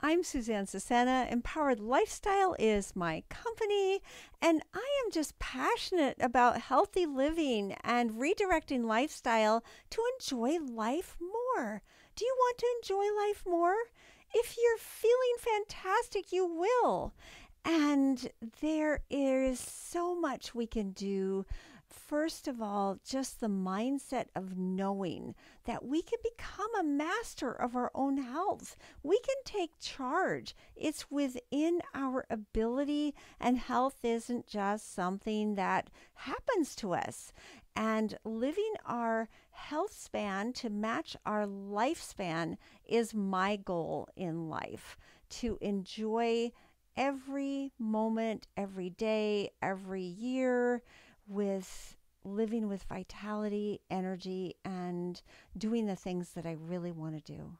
I'm Susanne Susana. Empowered Lifestyle is my company, and I am just passionate about healthy living and redirecting lifestyle to enjoy life more. Do you want to enjoy life more? If you're feeling fantastic, you will. And there is so much we can do first of all, just the mindset of knowing that we can become a master of our own health. We can take charge. It's within our ability, and health isn't just something that happens to us. And living our health span to match our lifespan is my goal in life to enjoy every moment, every day, every year with living with vitality, energy, and doing the things that I really want to do.